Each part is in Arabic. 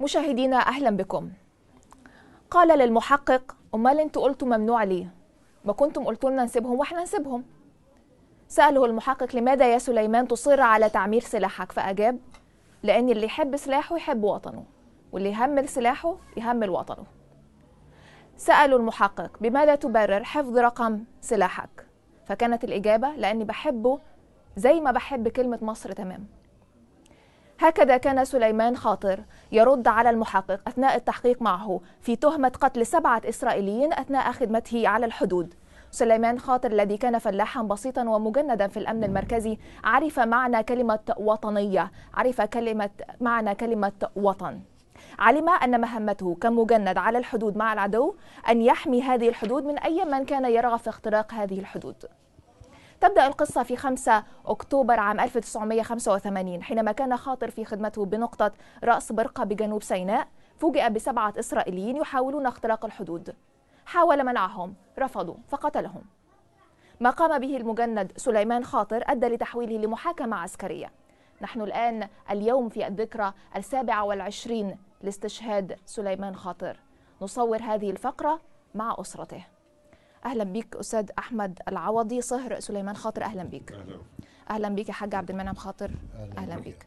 مشاهدينا أهلا بكم. قال للمحقق امال أنتوا قلتوا ممنوع ليه ما كنتم قلتوا لنا نسيبهم وإحنا نسيبهم. سأله المحقق لماذا يا سليمان تصر على تعمير سلاحك؟ فأجاب لأن اللي يحب سلاحه يحب وطنه واللي يهمل سلاحه يهمل وطنه. سألوا المحقق بماذا تبرر حفظ رقم سلاحك؟ فكانت الإجابة لأني بحبه زي ما بحب كلمة مصر تمام. هكذا كان سليمان خاطر يرد على المحقق أثناء التحقيق معه في تهمة قتل سبعة إسرائيليين أثناء خدمته على الحدود. سليمان خاطر الذي كان فلاحا بسيطا ومجندا في الأمن المركزي عرف معنى كلمة وطنية، عرف كلمة معنى كلمة وطن. علم أن مهمته كمجند على الحدود مع العدو أن يحمي هذه الحدود من أي من كان يرغب في اختراق هذه الحدود. تبدأ القصة في 5 أكتوبر عام 1985 حينما كان خاطر في خدمته بنقطة رأس برقة بجنوب سيناء فوجئ بسبعة إسرائيليين يحاولون اختراق الحدود. حاول منعهم رفضوا فقتلهم. ما قام به المجند سليمان خاطر أدى لتحويله لمحاكمة عسكرية. نحن الآن اليوم في الذكرى السابعة والعشرين لاستشهاد سليمان خاطر. نصور هذه الفقرة مع أسرته. أهلا بيك أستاذ أحمد العوضي صهر سليمان خاطر أهلا بيك. أهلا أهلا بيك يا حاج عبد المنعم خاطر. أهلاً أهلا بك. بيك.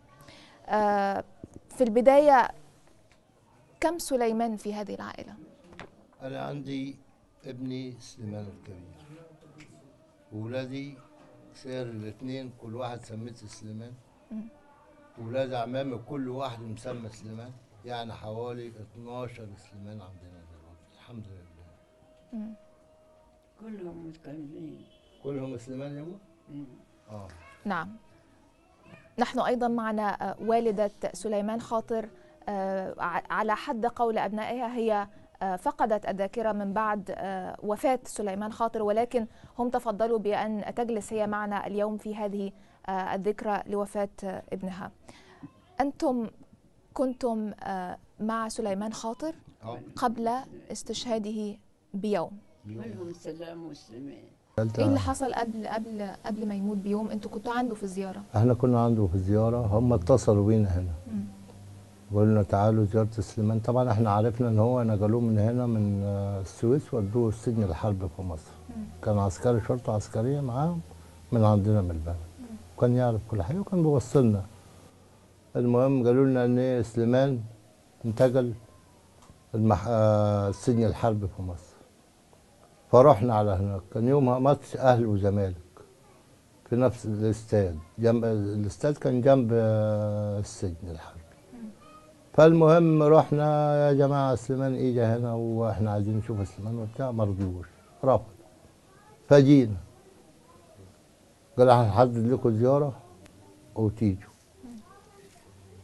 آه في البداية كم سليمان في هذه العائلة؟ أنا عندي ابني سليمان الكبير. وولادي سير الاثنين كل واحد سميته سليمان. ولاد عمامي كل واحد مسمى سليمان. يعني حوالي 12 سليمان عندنا دلوقتي. الحمد لله. كلهم متكلمين كلهم سليمان يا؟ آه. نعم. نحن أيضا معنا آه، والدة سليمان خاطر آه، على حد قول أبنائها هي آه، فقدت الذاكرة من بعد وفاة سليمان خاطر ولكن هم تفضلوا بأن تجلس هي معنا اليوم في هذه الذكرى لوفاة آه، ابنها. أنتم كنتم مع سليمان خاطر قبل استشهاده بيوم. كلهم سلام مسلمين. إيه اللي حصل قبل قبل قبل ما يموت بيوم؟ أنتوا كنتوا عنده في الزياره إحنا كنا عنده في زيارة هم اتصلوا بينا هنا. قالوا لنا تعالوا زيارة سليمان. طبعا إحنا عرفنا ان هو نقلوه من هنا من آه، السويس ودوه السجن الحربي في مصر. كان عسكري شرطة عسكرية معاهم من عندنا من البلد. وكان يعرف كل حاجة وكان بيوصلنا. المهم قالوا لنا إن سليمان انتقل المح... آه، السجن الحربي في مصر. فرحنا على هناك. كان يومها ماتش أهلي وزمالك في نفس الاستاد. جنب الاستاد كان جنب آه، السجن الحربي. فالمهم رحنا يا جماعة سليمان اجى هنا وإحنا عايزين نشوف سليمان وبتاع. ما رضيوش رفض. فجينا. قال هنحدد لكم زيارة وتيجوا.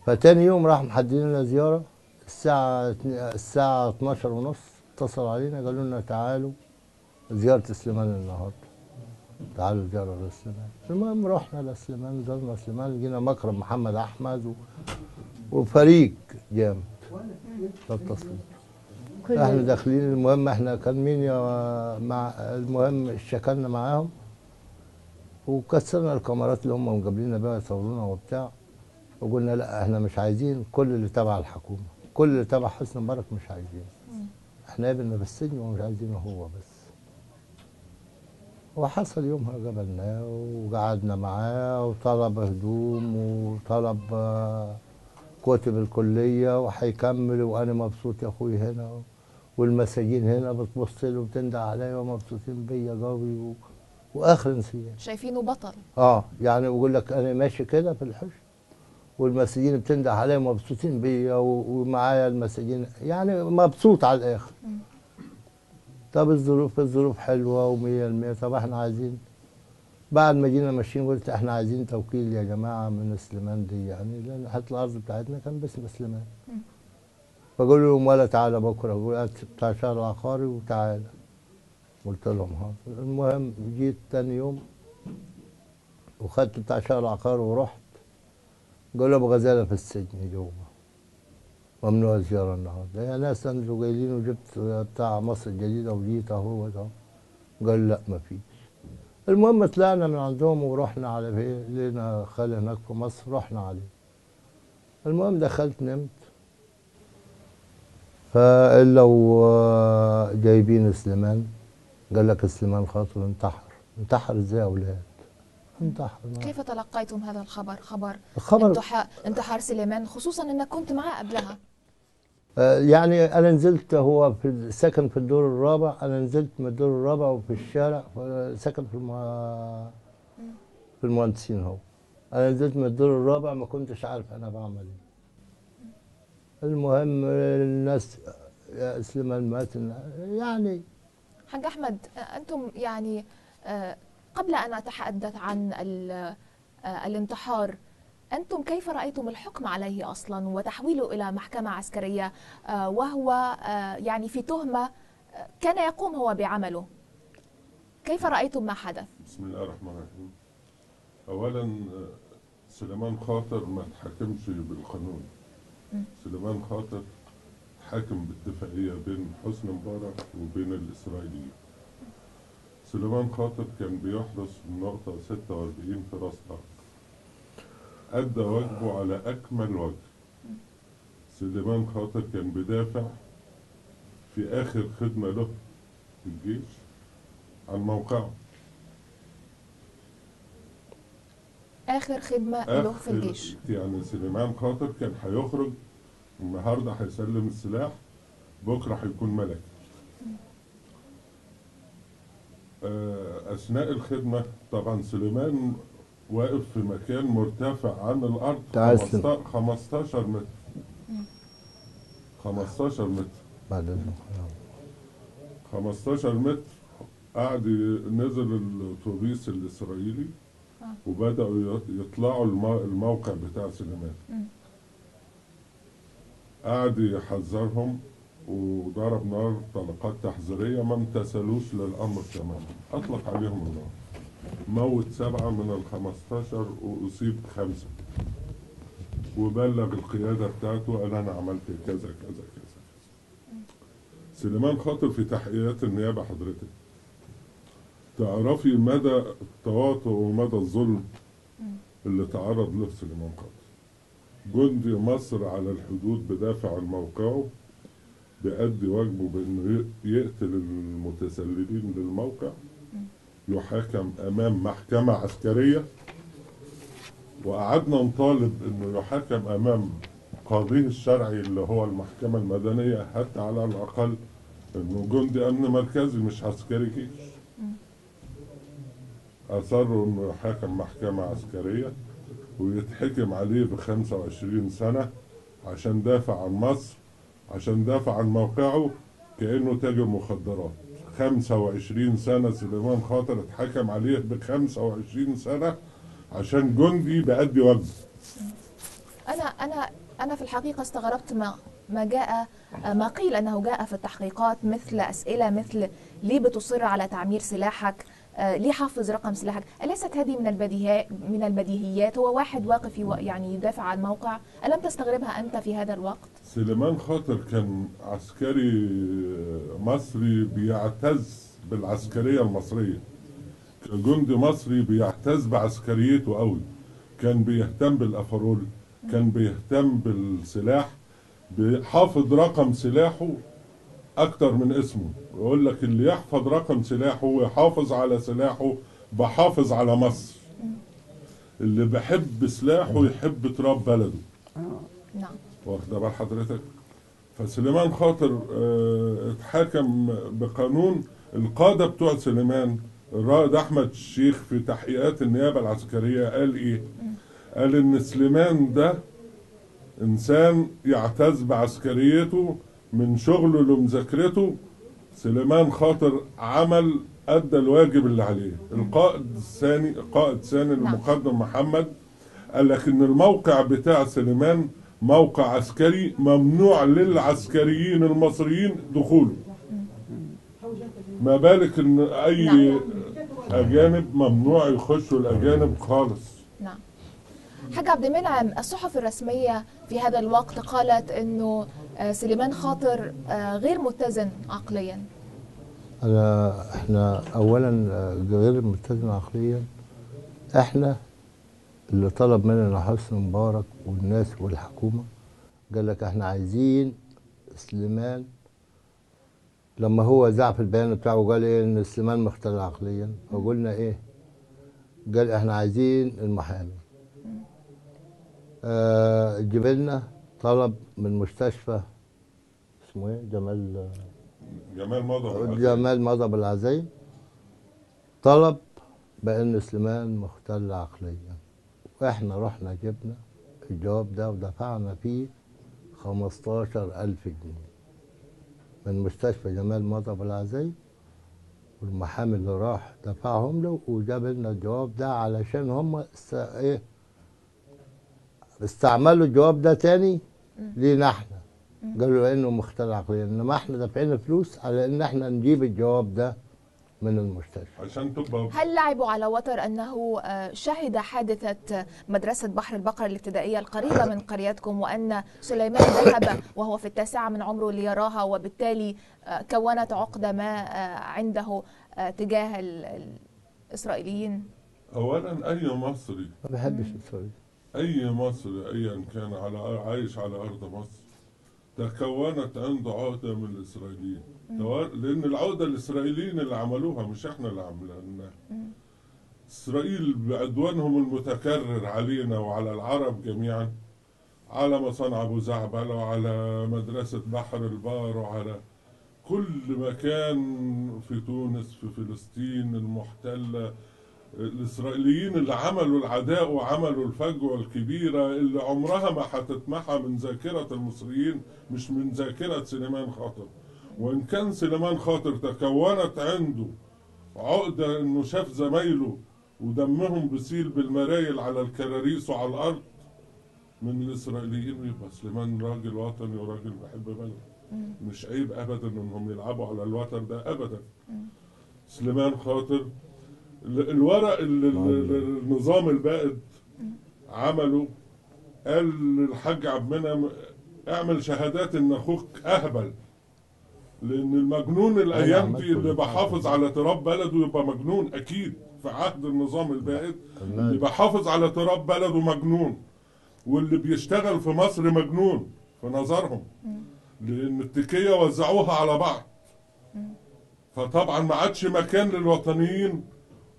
فتاني يوم راح محددين لنا زيارة. الساعة الساعة 12 ونص اتصلوا علينا قالوا لنا تعالوا. زيارة سليمان النهارده. تعالوا زيارة لسليمان المهم رحنا لسليمان زرنا سليمان لقينا مكرم محمد أحمد و... وفريق جامد. ده التصوير. إحنا داخلين المهم إحنا كان مين يا مع المهم اشتكلنا معاهم وكسرنا الكاميرات اللي هم مقابلينا بيها يصورونا وبتاع. وقلنا لا إحنا مش عايزين كل اللي تبع الحكومة كل اللي تبع حسني مبارك مش عايزين. إحنا في السجن ومش عايزينه هو بس. وحصل يومها قابلناه وقعدنا معاه وطلب هدوم وطلب آه، كتب الكلية وهيكمل وأنا مبسوط يا أخوي هنا والمساجين هنا بتبص له وبتندع عليا ومبسوطين بيا قوي و... وآخر نسيان. شايفينه بطل. آه يعني بقول لك أنا ماشي كده في الحج والمساجين بتنده عليا مبسوطين بيا و- ومعايا المساجين يعني مبسوط على الآخر. طب الظروف الظروف حلوة ومية المية. طب إحنا عايزين بعد ما جينا ماشيين قلت إحنا عايزين توكيل يا جماعة من سليمان دي. يعني لأن حتى الأرض بتاعتنا كان باسم سليمان. فقالوا لهم ولا تعالى بكرة. قول هات بتاع شهر عقاري وتعالى. قلت لهم حاضر المهم جيت تاني يوم وخدت بتاع شهر عقار ورحت. قالوا ابو غزالة في السجن جوه ممنوع الزياره النهارده. يا ناس أنتوا جايين وجبت بتاع مصر الجديده وجيت أهو قال لا ما فيش. المهم طلعنا من عندهم ورحنا على في لقينا خالي هناك في مصر رحنا عليه. المهم دخلت نمت. فإلا و- جايبين سليمان. قال لك سليمان خاطر انتحر. انتحر إزاي يا أولاد؟ انتحر. كيف تلقيتم هذا الخبر؟ خبر الخبر انتحار, سليمان خصوصا إنك كنت معاه قبلها. آه، يعني أنا نزلت هو في سكن في الدور الرابع أنا نزلت من الدور الرابع وفي الشارع سكن في الم... في المهندسين هو. أنا نزلت من الدور الرابع ما كنتش عارف أنا بعمل إيه. المهم الناس يا سليمان مات يعني حاج أحمد أنتم يعني آه، قبل أن أتحدث عن آه، الانتحار أنتم كيف رأيتم الحكم عليه أصلا وتحويله إلى محكمة عسكرية؟ آه، وهو آه، يعني في تهمة آه، كان يقوم هو بعمله. كيف رأيتم ما حدث؟ بسم الله الرحمن الرحيم. اولا آه، سليمان خاطر ما اتحكمش بالقانون. سليمان خاطر حاكم باتفاقيه بين حسني مبارك وبين الإسرائيليين. سليمان خاطر كان بيحرس النقطة 46 في راس أدى واجبه على أكمل وجه. سليمان خاطر كان بيدافع في آخر خدمة له في الجيش عن موقعه. آخر خدمة له في آخر- الجيش. يعني سليمان خاطر كان هيخرج النهارده هيسلم السلاح بكرة هيكون ملك. آه، أثناء الخدمة طبعا سليمان واقف في مكان مرتفع عن الأرض تعال 15 15 متر. 15 متر. بعد إذنك. 15 متر. قعد نزل الأتوبيس الإسرائيلي آه. وبدأوا يطلعوا المو- الموقع بتاع سليمان. قعد يحذرهم وضرب نار طلقات تحذيرية ما امتثلوش للأمر تماما. أطلق عليهم النار. موت سبعة من ال 15 وأصيب خمسة. وبلغ القيادة بتاعته قال أنا عملت كذا كذا كذا سليمان خاطر في تحقيقات النيابة حضرتك. تعرفي مدى التواطؤ ومدى الظلم اللي تعرض له سليمان خاطر. جندي مصر على الحدود بدافع عن موقعه بيأدي واجبه بأنه يقتل المتسللين للموقع. يحاكم أمام محكمة عسكرية وقعدنا نطالب أنه يحاكم أمام قاضيه الشرعي اللي هو المحكمة المدنية حتى على الأقل أنه جندي أمن مركزي مش عسكري جيش. أصروا أنه يحاكم محكمة عسكرية ويتحكم عليه ب 25 سنة عشان دافع عن مصر عشان دافع عن موقعه كأنه تاجر مخدرات. 25 سنة سليمان خاطر اتحكم عليه ب 25 سنة عشان جندي بأدي واجبه أنا أنا أنا في الحقيقة استغربت ما ما جاء ما قيل أنه جاء في التحقيقات مثل أسئلة مثل ليه بتصر على تعمير سلاحك؟ آه، ليه حافظ رقم سلاحك؟ أليست هذه من البديهيات من البديهيات؟ هو واحد واقف يعني يدافع عن موقع. ألم تستغربها أنت في هذا الوقت؟ سليمان خاطر كان عسكري مصري بيعتز بالعسكرية المصرية. كان جندي مصري بيعتز بعسكريته قوي. كان بيهتم بالأفرول كان بيهتم بالسلاح بيحافظ رقم سلاحه أكتر من اسمه. يقول لك اللي يحفظ رقم سلاحه ويحافظ على سلاحه بحافظ على مصر. اللي بحب سلاحه يحب تراب بلده. نعم. واخده بال حضرتك فسليمان خاطر آه، اتحاكم بقانون القادة بتوع سليمان الرائد أحمد الشيخ في تحقيقات النيابة العسكرية قال إيه؟ قال إن سليمان ده إنسان يعتز بعسكريته من شغله لمذاكرته سليمان خاطر عمل أدى الواجب اللي عليه القائد الثاني القائد الثاني نعم. المقدم محمد قال لك إن الموقع بتاع سليمان موقع عسكري ممنوع للعسكريين المصريين دخوله. ما بالك إن أي نعم. أجانب ممنوع يخشوا الأجانب خالص؟ نعم. حاج عبد المنعم الصحف الرسمية في هذا الوقت قالت أنه آه، سليمان خاطر آه، غير متزن عقليا. أنا إحنا اولا آه، غير متزن عقليا. إحنا اللي طلب مننا حسني مبارك والناس والحكومة. قال لك إحنا عايزين سليمان لما هو زع في البيان بتاعه وقال إيه إن سليمان مختل عقليا. فقلنا إيه؟ قال إحنا عايزين المحامي. آه جبلنا طلب من مستشفى اسمه إيه؟ جمال جمال مضى جمال مضى بالعزيز طلب بأن سليمان مختل عقليا. وإحنا رحنا جبنا الجواب ده ودفعنا فيه خمستاشر ألف جنيه من مستشفى جمال مضى بالعزيز والمحامي اللي راح دفعهم له وجاب لنا الجواب ده علشان هم است... إيه استعملوا الجواب ده تاني لينا إحنا. قالوا إنه مختل عقليا إنما إحنا دافعين فلوس على إن إحنا نجيب الجواب ده من المستشفى. عشان تبقى هل لعبوا على وتر أنه آه، شهد حادثة مدرسة بحر البقرة الابتدائية القريبة من قريتكم وأن سليمان ذهب وهو في التاسعة من عمره ليراها وبالتالي آه، كونت عقدة ما آه، عنده تجاه ال- الإسرائيليين؟ اولا أي مصري؟ ما بحبش اسرائيل أي مصري ايا كان على عايش على أرض مصر؟ تكونت عنده عقده من الإسرائيليين. توا- لأن العقده الإسرائيليين اللي عملوها مش إحنا اللي عملناها. إسرائيل بعدوانهم المتكرر علينا وعلى العرب جميعا على مصانع أبو زعبل وعلى مدرسة بحر البار وعلى كل مكان في تونس في فلسطين المحتلة. الإسرائيليين اللي عملوا العداء وعملوا الفجوة الكبيرة اللي عمرها ما هتتمحى من ذاكرة المصريين مش من ذاكرة سليمان خاطر. وإن كان سليمان خاطر تكونت عنده عقدة إنه شاف زمايله ودمهم بيسيل بالمرايل على الكراريس وعلى الأرض من الإسرائيليين يبقى سليمان راجل وطني وراجل بيحب بلده. مش عيب ابدا إنهم يلعبوا على الوتر ده ابدا. سليمان خاطر الورق اللي ال- ال- النظام البائد عمله قال للحاج عبد المنعم اعمل شهادات إن أخوك أهبل لأن المجنون الأيام دي اللي بحافظ على تراب بلده يبقى مجنون أكيد في عهد النظام البائد. اللي بحافظ على تراب بلده مجنون واللي بيشتغل في مصر مجنون في نظرهم لأن التكية وزعوها على بعض. فطبعا ما عادش مكان للوطنيين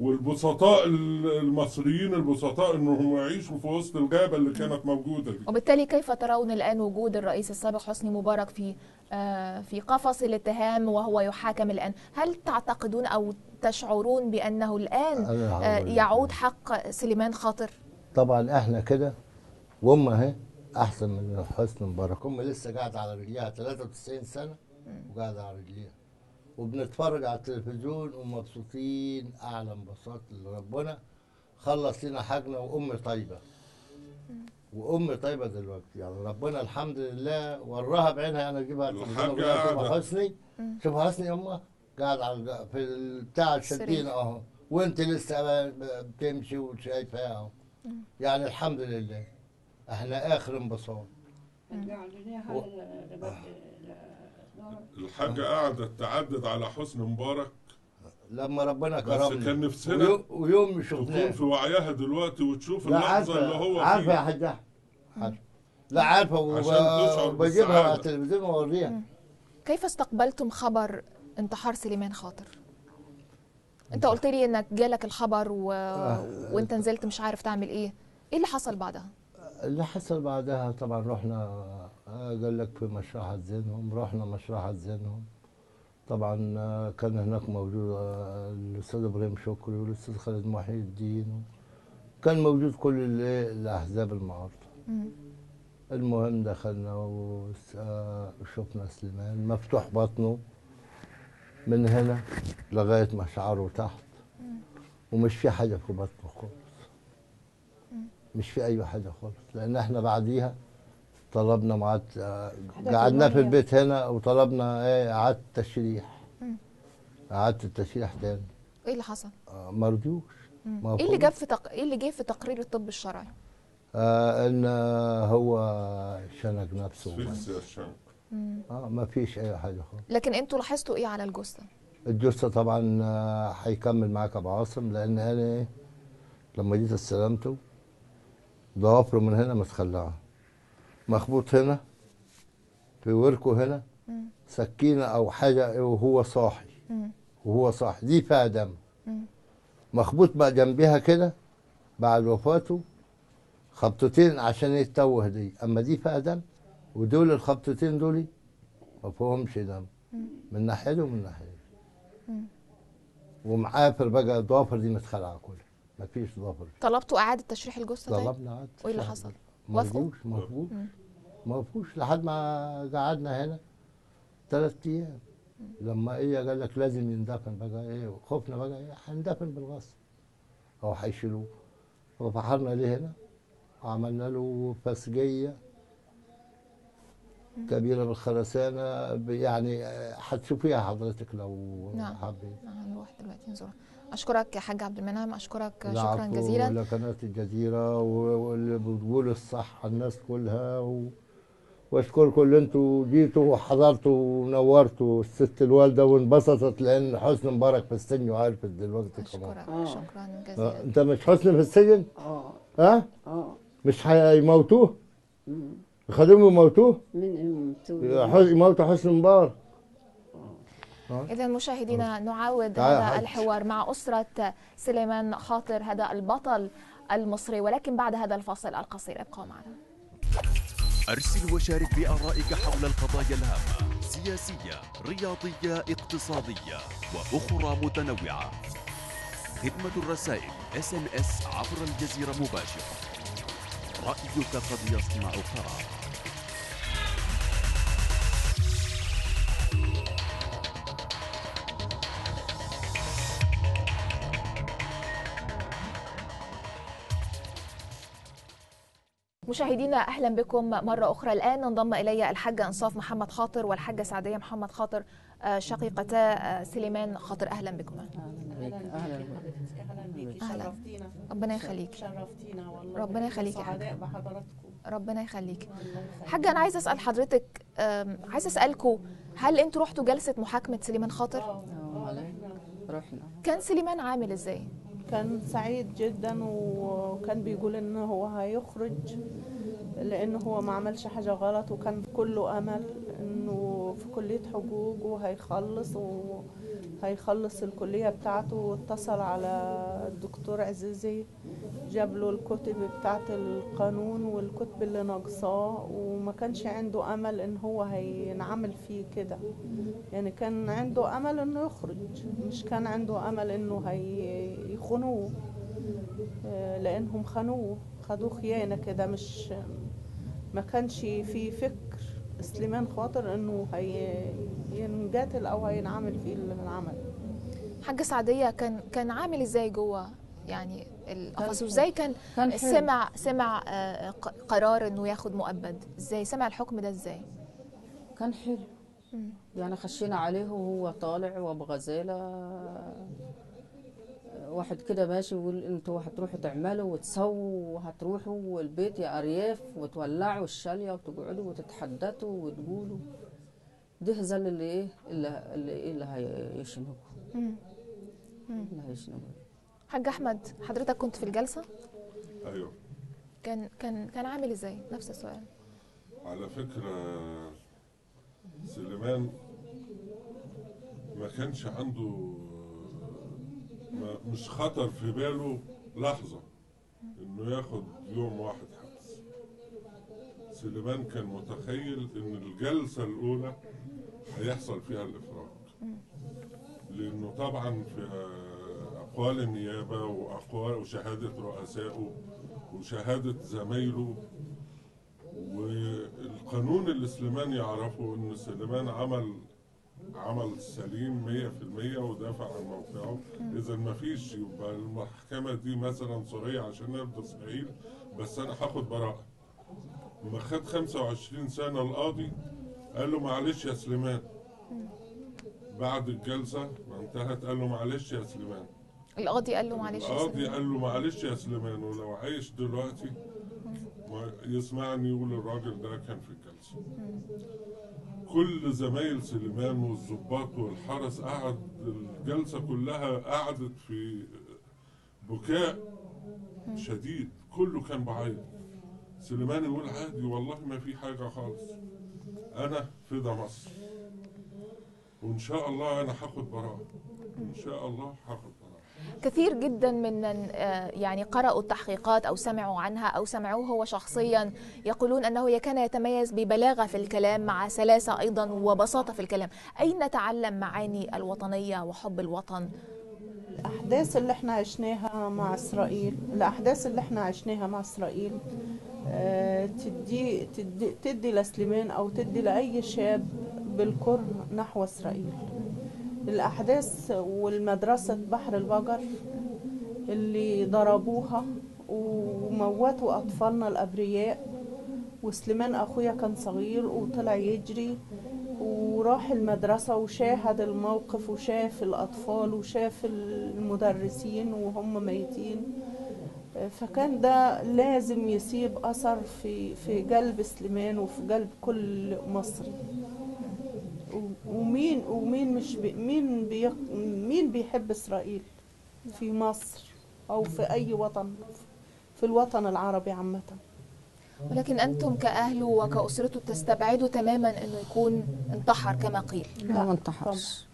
والبسطاء ال- المصريين البسطاء إنهم يعيشوا في وسط الغابة اللي كانت موجودة دي. وبالتالي كيف ترون الآن وجود الرئيس السابق حسني مبارك في آه، في قفص الاتهام وهو يحاكم الآن؟ هل تعتقدون أو تشعرون بأنه الآن أنا هقول آه،. يعود حق سليمان خاطر؟ طبعا إحنا كده وام أهي أحسن من حسني مبارك. أم لسه قاعدة على رجليها 93 سنة وقاعدة على رجليها. وبنتفرج على التلفزيون ومبسوطين أعلى انبساط لربنا. خلص لنا حاجنا وام طيبة. وام طيبة دلوقتي. يعني ربنا الحمد لله وراها بعينها أنا أجيبها على التلفزيون الحاجة وأقول لها شوف قاعدة. حسني. شوف حسني امها قاعد على في ال- بتاع السرير. أهو. وأنت لسه بتمشي وشايفاها أهو. يعني الحمد لله. إحنا آخر انبساط. الحاجة قعدت تعدد على حسن مبارك. لما ربنا بس كرمنا كان نفسنا ويو- ويوم تكون شفناه. في وعيها دلوقتي وتشوف لا اللحظة اللي هو يا فيها. حاج عارفة. لا عارفة. وب- عشان تشعر وبجيبها على. التلفزيون وأوريها. كيف استقبلتم خبر انتحار سليمان خاطر؟ أنت قلت لي إنك جالك الخبر و... وأنت نزلت مش عارف تعمل إيه. إيه اللي حصل بعدها؟ اللي حصل بعدها طبعا رحنا آه، قال لك في مشرحة زينهم رحنا مشرحة زينهم. طبعا آه، كان هناك موجود آه، الأستاذ إبراهيم شكري والأستاذ خالد محي الدين. كان موجود كل ال- الأحزاب المعارضة. المهم دخلنا آه، وشفنا سليمان مفتوح بطنه من هنا لغاية مشعره تحت. ومش في حاجة في بطنه خالص. مش في أي حاجة خالص لأن إحنا بعديها طلبنا معاد قعدنا في. البيت هنا وطلبنا إيه إعادة تشريح إعادة التشريح تاني. إيه اللي حصل؟ آه، ما رضيوش. إيه اللي. جاب في تق... إيه اللي جه في تقرير الطب الشرعي؟ آه إن هو شنق نفسه. آه ما فيش أي حاجة خالص. لكن أنتوا لاحظتوا إيه على الجثة؟ الجثة طبعا آه، هيكمل معاك أبو عاصم لأن أنا إيه لما جيت استلمته ضوافره من هنا متخلعه مخبوط هنا في وركه هنا. سكينة أو حاجة وهو صاحي. وهو صاحي. دي فيها دم. مخبوط بقى جنبها كده بعد وفاته خبطتين عشان يتوه دي. أما دي فيها دم ودول الخبطتين دول ما فيهمش دم. من ناحية دي ومن مم. ومعافر بقى ضوافر دي متخلعة كلها. مفيش ضوافر. طلبتوا إعادة تشريح الجثة طيب؟ طلبنا عاد وإيه اللي حصل؟ وافقوا؟ مفهوش مم. مفهوش لحد ما قعدنا هنا. ثلاث أيام. لما إيه قال لك لازم يندفن بقى إيه خفنا بقى إيه هندفن بالغصب. أو هيشيلوه ففحرنا ليه هنا؟ وعملنا له فسجية كبيرة بالخرسانة يعني هتشوفيها حضرتك لو نعم. حابين هنروح دلوقتي نزورها أشكرك يا حاج عبد المنعم أشكرك شكرا جزيلا. لقناة الجزيرة و- واللي بتقول الصح الناس كلها و... واشكركم اللي أنتوا جيتوا وحضرتوا ونورتوا الست الوالدة وانبسطت لأن حسن مبارك في السجن وعارف دلوقتي كمان أشكرك آه. شكرا آه، جزيلا أنت مش حسن في السجن؟ آه ها؟ آه مش هيموتوه؟ يخليهم يموتوه؟ من يح- يموتوا حسن مبارك إذا مشاهدينا نعاود هذا. الحوار مع أسرة سليمان خاطر هذا البطل المصري ولكن بعد هذا الفاصل القصير ابقوا معنا أرسل وشارك بآرائك حول القضايا الهامة سياسية رياضية اقتصادية وأخرى متنوعة. خدمة الرسائل اس عبر الجزيرة مباشرة. رأيك قد يصنع قرار مشاهدينا أهلا بكم مرة أخرى. الآن انضم إلي الحاجة إنصاف محمد خاطر والحاجة سعدية محمد خاطر آه، شقيقتا آه، سليمان خاطر. أهلا بكم. أهلا بيكي أهلاً. شرفتينا ربنا يخليك. شرفتينا والله. ربنا يخليك سعداء بحضراتكم. ربنا يخليك. حاجة أنا عايزة أسأل حضرتك عايزة أسألكم هل أنتوا رحتوا جلسة محاكمة سليمان خاطر؟ رحنا. كان سليمان عامل إزاي؟ كان سعيد جدا وكان بيقول إن هو هيخرج لأن هو ما عملش حاجة غلط وكان كله أمل. إنه في كلية حقوق وهيخلص وهيخلص الكلية بتاعته واتصل على الدكتور عزيزي جاب له الكتب بتاعت القانون والكتب اللي ناقصاه وما كانش عنده أمل إن هو هينعمل فيه كده. يعني كان عنده أمل إنه يخرج مش كان عنده أمل إنه هيخونوه آه، لأنهم خانوه خدوه خيانة كده مش ما كانش في فكر سليمان خاطر إنه هي ينقتل أو هينعمل فيه العمل. حاجة سعدية كان كان عامل إزاي جوه؟ يعني القفص كان- وازاي كان كان حلو. سمع سمع آه، قرار إنه ياخد مؤبد؟ إزاي سمع الحكم ده إزاي؟ كان حلو. يعني خشينا عليه وهو طالع وبغزالة واحد كده ماشي يقول أنتوا هتروحوا تعملوا وتسووا وهتروحوا والبيت يا أرياف وتولعوا الشاليه وتقعدوا وتتحدثوا وتقولوا ده زل اللي إيه اللي اللي, إيه اللي هيشنقوا مم. اللي هيشنقوا حاج أحمد حضرتك كنت في الجلسة؟ أيوه. كان كان كان عامل إزاي؟ نفس السؤال. على فكرة سليمان ما كانش عنده مش خطر في باله لحظة إنه ياخد يوم واحد حبس سليمان كان متخيل إن الجلسة الأولى هيحصل فيها الإفراج. لأنه طبعا في أقوال النيابة وأقوال وشهادة رؤسائه وشهادة زمايله والقانون اللي سليمان يعرفه إن سليمان عمل عمل سليم 100% ودافع عن موقعه. إذا ما فيش يبقى المحكمة دي مثلا صوريه عشان يرضى اسماعيل بس أنا هاخد براءة. لما خد 25 سنة القاضي قال له معلش يا سليمان. بعد الجلسة ما انتهت قال له معلش يا سليمان. القاضي قال له معلش يا القاضي سليمان. قال له معلش يا سليمان ولو عايش دلوقتي ما يسمعني يقول الراجل ده كان في الجلسة. كل زمايل سليمان والضباط والحرس قعد الجلسة كلها قعدت في بكاء شديد. كله كان بعيط. سليمان يقول عادي والله ما في حاجة خالص. أنا فدا مصر وإن شاء الله أنا هاخد براءة. إن شاء الله هاخد. كثير جدا من آه، يعني قرأوا التحقيقات أو سمعوا عنها أو سمعوه هو شخصيا يقولون أنه كان يتميز ببلاغة في الكلام مع سلاسة أيضا وبساطة في الكلام. أين تعلم معاني الوطنية وحب الوطن؟ الأحداث اللي إحنا عشناها مع إسرائيل الأحداث اللي إحنا عشناها مع إسرائيل آه، تدي, تدي, تدي لسليمان أو تدي لأي شاب بالكره نحو إسرائيل. الأحداث والمدرسة بحر البقر اللي ضربوها وموتوا أطفالنا الأبرياء. وسليمان أخويا كان صغير وطلع يجري وراح المدرسة وشاهد الموقف وشاف الأطفال وشاف المدرسين وهم ميتين. فكان ده لازم يسيب أثر في في قلب سليمان وفي قلب كل مصري. ومين ومين مش بي مين بي مين بيحب إسرائيل في مصر أو في أي وطن؟ في الوطن العربي عامةً. ولكن أنتم كأهله وكأسرته تستبعدوا تماما أنه يكون انتحر كما قيل. لا ما انتحرش.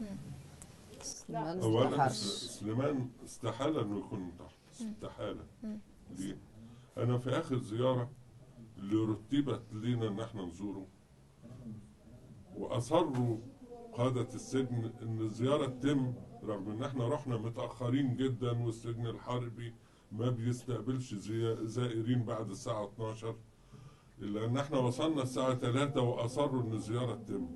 سليمان اولا سليمان استحالة انه يكون منتحر استحالة. ليه؟ أنا في آخر زيارة اللي رتبت لينا ان إحنا نزوره. واصروا قادة السجن إن الزياره تتم رغم إن إحنا رحنا متأخرين جدا والسجن الحربي ما بيستقبلش زائرين بعد الساعة 12 إلا إن إحنا وصلنا الساعة 3 وأصروا إن الزياره تتم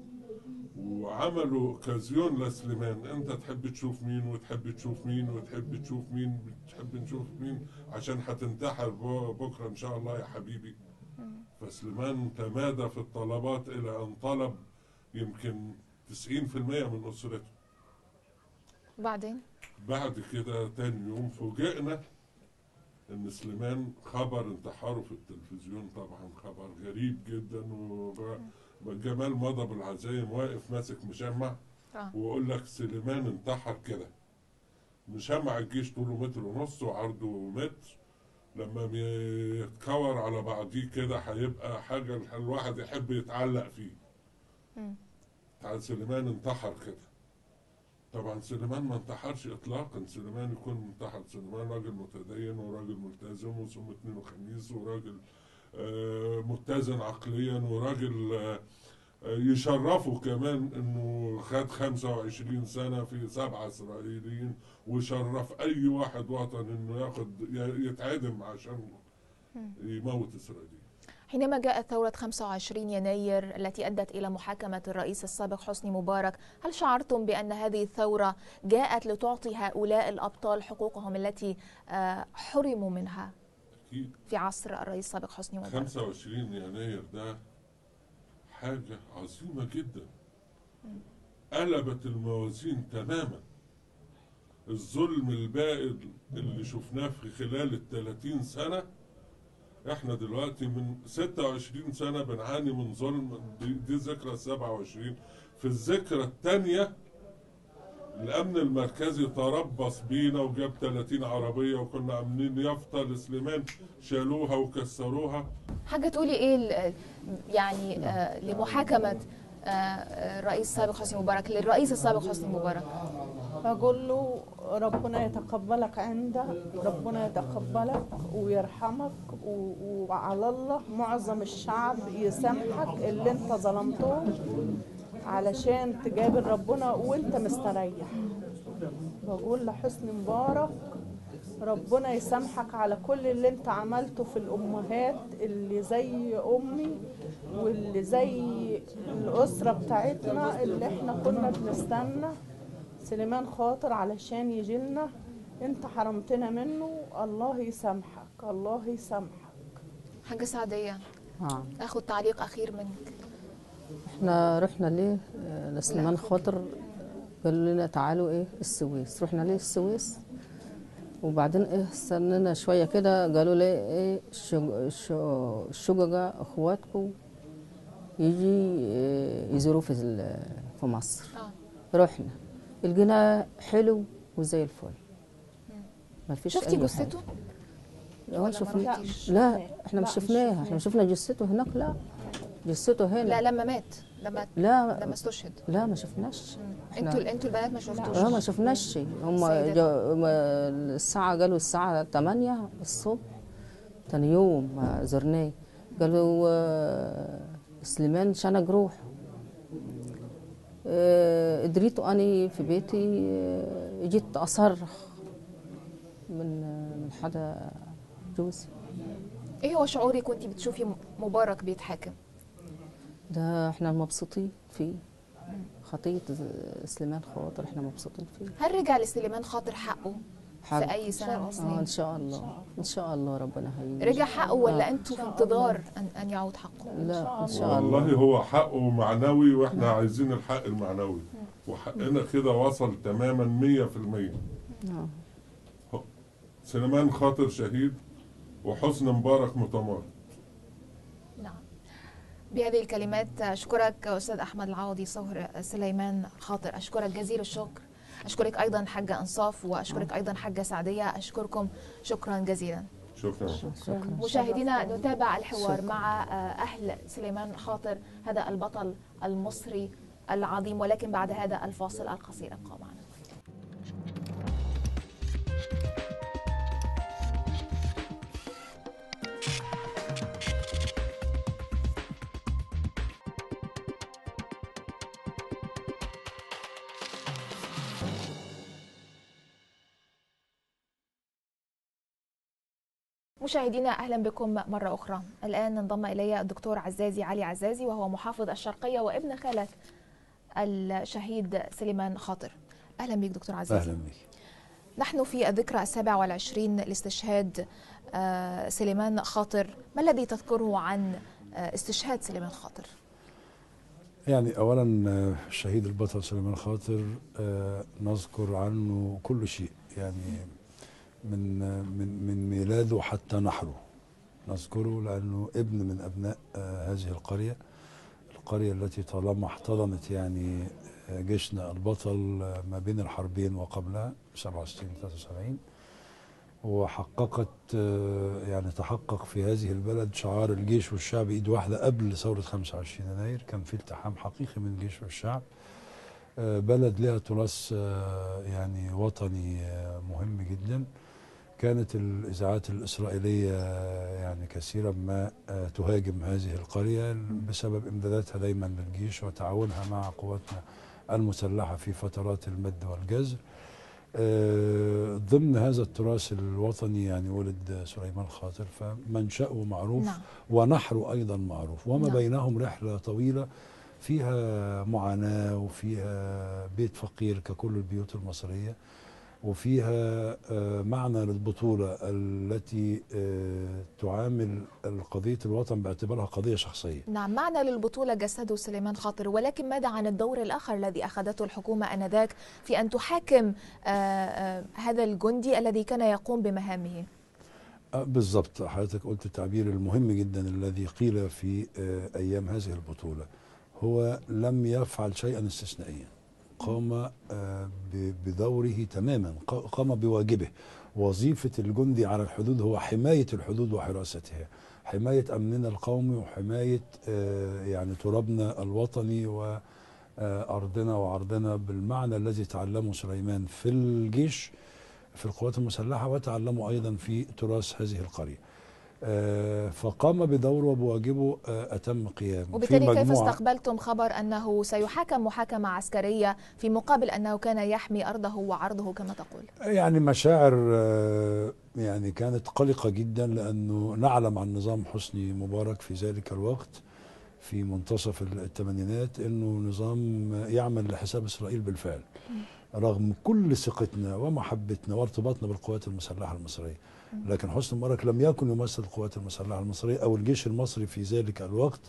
وعملوا اوكازيون لسليمان. أنت تحب تشوف مين وتحب تشوف مين وتحب تشوف مين؟ تحب نشوف مين؟ عشان هتنتحر بكرة إن شاء الله يا حبيبي. فسليمان تمادى في الطلبات إلى أن طلب يمكن 90% من أسرته. بعدين بعد كده تاني يوم فوجئنا إن سليمان خبر انتحاره في التلفزيون طبعا خبر غريب جدا وجمال مضى بالعزايم واقف ماسك مشمع آه. ويقول لك سليمان انتحر كده. مشمع الجيش طوله متر ونص وعرضه متر. لما يتكور على بعضيه كده هيبقى حاجة الواحد يحب يتعلق فيه. مم. بتاع سليمان انتحر كده. طبعا سليمان ما انتحرش اطلاقا. سليمان يكون انتحر سليمان راجل متدين وراجل ملتزم وصوم اثنين وخميس وراجل آه، متزن عقليا وراجل آه، يشرفه كمان إنه خد 25 سنة في سبعه إسرائيليين وشرف أي واحد وطن إنه ياخد يتعدم عشان يموت اسرائيل حينما جاءت ثورة 25 يناير التي أدت إلى محاكمة الرئيس السابق حسني مبارك هل شعرتم بأن هذه الثورة جاءت لتعطي هؤلاء الأبطال حقوقهم التي آه، حرموا منها أكيد. في عصر الرئيس السابق حسني مبارك؟ 25 يناير ده حاجة عظيمة جدا. قلبت الموازين تماما. الظلم البائد اللي شفناه في خلال ال 30 سنة إحنا دلوقتي من 26 سنة بنعاني من ظلم دي, دي ذكرى 27 في الذكرى الثانية الأمن المركزي تربص بينا وجاب 30 عربية وكنا عاملين يافطة لسليمان شالوها وكسروها. حاجة تقولي ل- يعني آه، لمحاكمة آه، آه، الرئيس السابق حسني مبارك للرئيس السابق حسني مبارك؟ أقول له ربنا يتقبلك عنده ربنا يتقبلك ويرحمك وعلى الله معظم الشعب يسامحك اللي انت ظلمته علشان تقابل ربنا وانت مستريح. بقول لحسني مبارك. ربنا يسامحك على كل اللي انت عملته في الأمهات اللي زي أمي واللي زي الأسرة بتاعتنا اللي إحنا كنا بنستنى. سليمان خاطر علشان يجي لنا. انت حرمتنا منه. الله يسامحك. الله يسامحك. حاجة سعدية. آه أخذ تعليق أخير منك. إحنا رحنا ليه؟ آه، لسليمان خاطر قالوا لنا تعالوا إيه؟ السويس. رحنا ليه السويس؟ وبعدين إيه استنينا شوية كده. قالوا لي إيه؟ الشج- الش- الشججة اخواتكم يجي إيه، يزوروا في في مصر. آه. رحنا. لقيناه حلو وزي الفل. ما فيش شفتي جثته؟ ما شفنا؟ لا إحنا لا، مش شفناها. إحنا شفنا جثته هناك لا. جثته هنا. لا لما مات. لما لا. لما استشهد. لا ما شفناش. أنتوا أنتوا البنات ما شفتوش. لا ما شفناش. شيء هم الساعة قالوا الساعة 8 الصبح تاني يوم زرناه. قالوا آه، سليمان شنق روح آه، دريت أني في بيتي آه، جيت أصرخ من آه، من حدا جوزي. إيه هو شعورك وانت بتشوفي مبارك بيتحاكم؟ ده إحنا مبسوطين فيه. خطية سليمان خاطر إحنا مبسوطين فيه. هل رجع لسليمان خاطر حقه؟ حق- في أي سنة من آه السنين إن شاء الله. إن شاء الله ربنا هيجي. رجع حقه ولا آه. أنتوا في انتظار ان أن يعود حقه؟ لا إن شاء الله. والله هو حقه معنوي وإحنا عايزين الحق المعنوي. وحقنا كده وصل تماما مية في المية. آه. سليمان خاطر شهيد وحسن مبارك متمرد نعم. بهذه الكلمات أشكرك أستاذ أحمد العوضي صهر سليمان خاطر. أشكرك جزيل الشكر. أشكرك أيضا حاجة أنصاف وأشكرك أيضا حاجة سعدية. أشكركم. شكرا جزيلا. شكرا. شكرا. مشاهدينا نتابع الحوار مع آه، أهل سليمان خاطر هذا البطل المصري العظيم ولكن بعد هذا الفاصل القصير. ابقوا معنا. مشاهدينا أهلا بكم مرة أخرى. الآن انضم إلي الدكتور عزازي علي عزازي وهو محافظ الشرقية وابن خالة الشهيد سليمان خاطر. أهلا بك دكتور عزازي. أهلا بك نحن في الذكرى السابع والعشرين لاستشهاد آه، سليمان خاطر. ما الذي تذكره عن آه، استشهاد سليمان خاطر؟ يعني اولا آه، الشهيد البطل سليمان خاطر آه، نذكر عنه كل شيء. يعني من من من ميلاده حتى نحره. نذكره لأنه ابن من أبناء آه، هذه القرية القرية التي طالما احتضنت يعني آه، جيشنا البطل آه، ما بين الحربين وقبلها 67 73 وحققت يعني تحقق في هذه البلد شعار الجيش والشعب ايد واحدة قبل ثورة 25 يناير كان في التحام حقيقي من الجيش والشعب. بلد لها تراث يعني وطني مهم جدا. كانت الإذاعات الإسرائيلية آه، يعني كثيرا ما آه، تهاجم هذه القرية بسبب إمداداتها دايما للجيش وتعاونها مع قواتنا المسلحة في فترات المد والجزر. آه، ضمن هذا التراث الوطني يعني ولد سليمان خاطر فمنشأه معروف نعم. ونحره أيضا معروف. وما نعم. بينهم رحلة طويلة فيها معاناة وفيها بيت فقير ككل البيوت المصرية. وفيها آه، معنى للبطولة التي آه، تعامل قضية الوطن باعتبارها قضية شخصية. نعم معنى للبطولة جسده سليمان خاطر ولكن ماذا عن الدور الآخر الذي أخذته الحكومة آنذاك في أن تحاكم آه، هذا الجندي الذي كان يقوم بمهامه؟ بالضبط. حضرتك قلت التعبير المهم جدا الذي قيل في أيام هذه البطولة. هو لم يفعل شيئا استثنائيا. قام آه، بدوره تماما. قام بواجبه. وظيفة الجندي على الحدود هو حماية الحدود وحراستها. حماية أمننا القومي وحماية آه، يعني ترابنا الوطني وأرضنا وعرضنا بالمعنى الذي تعلمه سليمان في الجيش في القوات المسلحة وتعلموا أيضا في تراث هذه القرية. فقام بدوره وبواجبه آه، أتم قيام في وبالتالي كيف استقبلتم خبر أنه سيحاكم محاكمة عسكرية في مقابل أنه كان يحمي أرضه وعرضه كما تقول؟ يعني مشاعر آه، يعني كانت قلقة جدا لأنه نعلم عن نظام حسني مبارك في ذلك الوقت في منتصف الثمانينات أنه نظام يعمل لحساب إسرائيل بالفعل رغم كل ثقتنا ومحبتنا وارتباطنا بالقوات المسلحة المصرية. لكن حسني مبارك لم يكن يمثل القوات المسلحة المصرية أو الجيش المصري في ذلك الوقت.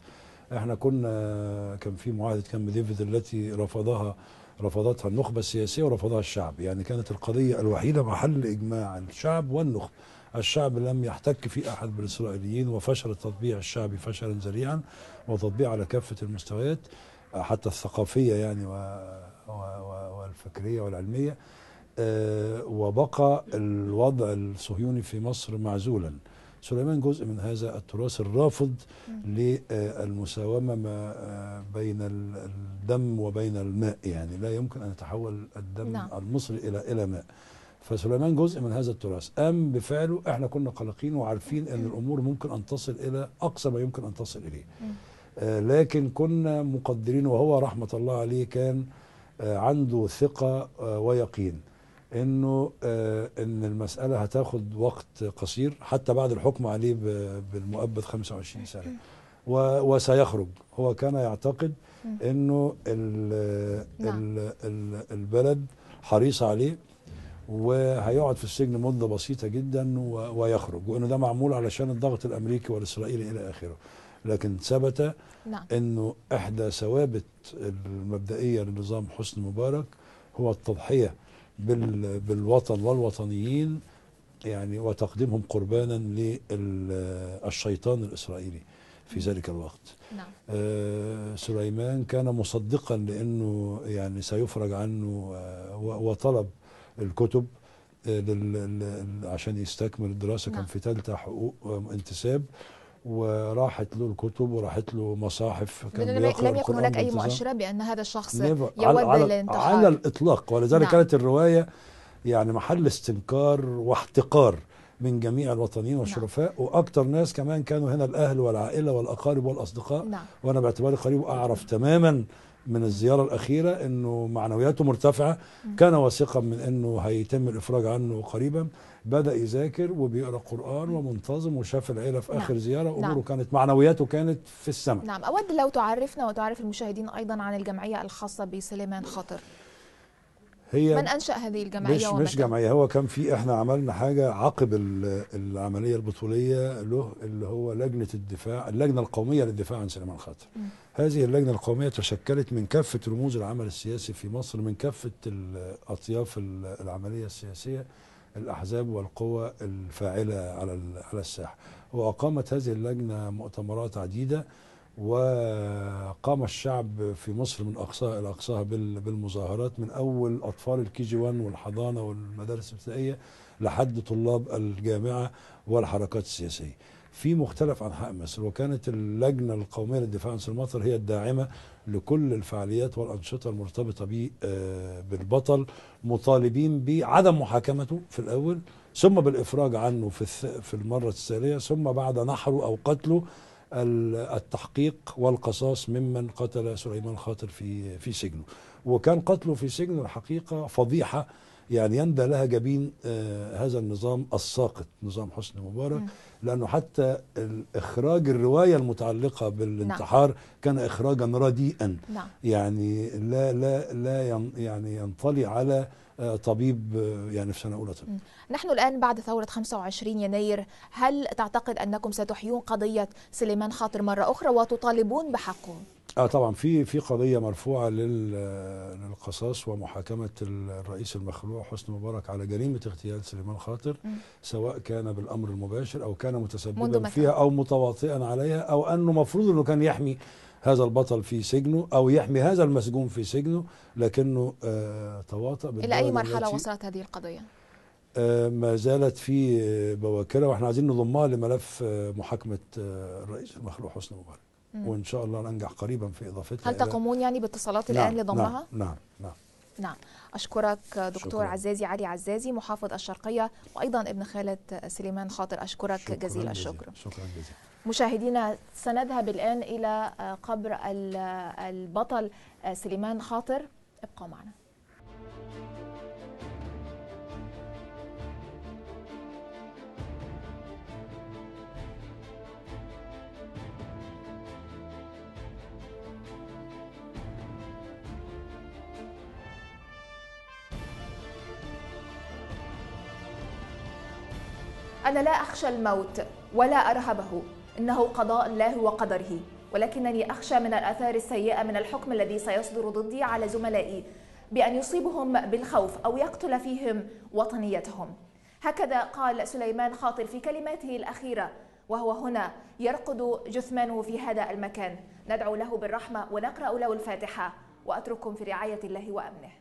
إحنا كنا كان في معاهدة كامب ديفيد التي رفضها رفضتها النخبة السياسية ورفضها الشعب. يعني كانت القضية الوحيدة محل إجماع الشعب والنخبة الشعب لم يحتك في أحد بالإسرائيليين وفشل التطبيع الشعبي فشلا ذريعا وتطبيع على كافة المستويات حتى الثقافية يعني و و و والفكرية والعلمية. آه، وبقى الوضع الصهيوني في مصر معزولا. سليمان جزء من هذا التراث الرافض للمساومة ما آه، بين ال- الدم وبين الماء يعني لا يمكن أن يتحول الدم نعم. المصري إلى إلى ماء. فسليمان جزء من هذا التراث قام بفعله إحنا كنا قلقين وعارفين إن الأمور ممكن أن تصل إلى أقصى ما يمكن أن تصل إليه. آه لكن كنا مقدرين وهو رحمة الله عليه كان آه عنده ثقة آه ويقين. إنه آه إن المسألة هتاخد وقت قصير حتى بعد الحكم عليه بالمؤبد 25 سنة. و- وسيخرج. هو كان يعتقد إنه ال- نعم. ال- ال- البلد حريصه عليه وهيقعد في السجن مدة بسيطة جدا و- ويخرج. وإنه ده معمول علشان الضغط الأمريكي والإسرائيلي إلى آخره. لكن ثبت نعم. إنه إحدى ثوابت المبدئية لنظام حسني مبارك هو التضحية. بالوطن والوطنيين يعني وتقديمهم قربانا للشيطان الإسرائيلي في ذلك الوقت. نعم. آه، سليمان كان مصدقا لأنه يعني سيفرج عنه آه، وطلب الكتب آه، عشان يستكمل الدراسة. نعم. كان في ثالثه حقوق انتساب. وراحت له الكتب وراحت له مصاحف كان لم يكن هناك أي. مؤشرات بأن هذا الشخص. يود على, على, الإطلاق ولذلك نعم. كانت الرواية يعني محل استنكار واحتقار من جميع الوطنيين والشرفاء وأكثر ناس كمان كانوا هنا الأهل والعائلة والأقارب والأصدقاء نعم وأنا باعتباري قريب اعرف تماما من الزيارة الأخيرة إنه معنوياته مرتفعة. كان واثقا من إنه هيتم الإفراج عنه قريبا. بدأ يذاكر وبيقرأ قرآن ومنتظم وشاف العيلة في نعم. اخر زيارة. أموره نعم. كانت معنوياته كانت في السماء. نعم. أود لو تعرفنا وتعرف المشاهدين أيضا عن الجمعية الخاصة بسليمان خاطر. هي من أنشأ هذه الجمعية مش ومتى؟ مش جمعية هو كان في إحنا عملنا حاجة عقب ال- العملية البطولية له اللي هو لجنة الدفاع اللجنة القومية للدفاع عن سليمان خاطر. هذه اللجنة القومية تشكلت من كافة رموز العمل السياسي في مصر من كافة ال- اطياف ال- العملية السياسية الأحزاب والقوى الفاعلة على على الساحة وأقامت هذه اللجنة مؤتمرات عديدة وقام الشعب في مصر من أقصاها إلى أقصاها بال- بالمظاهرات من أول أطفال الكي جي 1 والحضانة والمدارس الابتدائية لحد طلاب الجامعة والحركات السياسية. في مختلف أنحاء مصر وكانت اللجنة القومية للدفاع عن مطر هي الداعمة لكل الفعاليات والأنشطة المرتبطة به آه، بالبطل مطالبين بعدم محاكمته في الأول ثم بالإفراج عنه في في المرة التالية ثم بعد نحره أو قتله التحقيق والقصاص ممن قتل سليمان خاطر في في سجنه. وكان قتله في سجن الحقيقة فضيحة يعني يندى لها جبين آه هذا النظام الساقط نظام حسني مبارك. لأنه حتى اخراج الرواية المتعلقة بالانتحار كان اخراجا رديئا. نعم. يعني لا لا لا يعني ينطلي على طبيب يعني في سنة أولى طب نحن الآن بعد ثورة 25 يناير هل تعتقد أنكم ستحيون قضية سليمان خاطر مرة أخرى وتطالبون بحقه؟ آه طبعا في في قضية مرفوعة لل للقصاص ومحاكمة الرئيس المخلوع حسني مبارك على جريمة اغتيال سليمان خاطر مم. سواء كان بالأمر المباشر أو كان متسببا؟ فيها أو متواطئا عليها أو أنه مفروض أنه كان يحمي هذا البطل في سجنه أو يحمي هذا المسجون في سجنه لكنه آه تواطأ إلى أي مرحلة وصلت هذه القضية؟ آه، ما زالت في بواكرها وإحنا عايزين نضمها لملف آه، محاكمة الرئيس المخلوع حسني مبارك مم. وإن شاء الله ننجح قريبا في إضافتها هل تقومون يعني باتصالات الآن نعم، لضمها؟ نعم نعم, نعم. نعم أشكرك دكتور شكراً. عزازي علي عزازي محافظ الشرقية وأيضا ابن خالة سليمان خاطر أشكرك شكراً جزيل. الشكر شكرا جزيلا مشاهدينا سنذهب الآن إلى آه، قبر آه، البطل آه، سليمان خاطر. ابقوا معنا. أنا لا أخشى الموت ولا أرهبه. إنه قضاء الله وقدره. ولكنني أخشى من الآثار السيئة من الحكم الذي سيصدر ضدي على زملائي بأن يصيبهم بالخوف أو يقتل فيهم وطنيتهم. هكذا قال سليمان خاطر في كلماته الأخيرة وهو هنا يرقد جثمانه في هذا المكان. ندعو له بالرحمة ونقرأ له الفاتحة. وأترككم في رعاية الله وأمنه.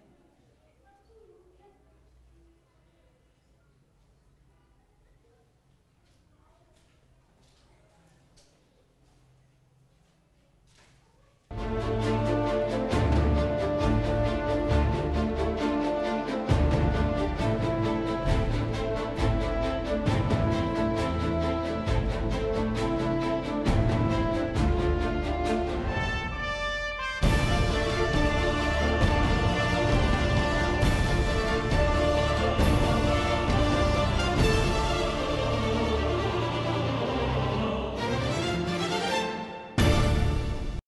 Música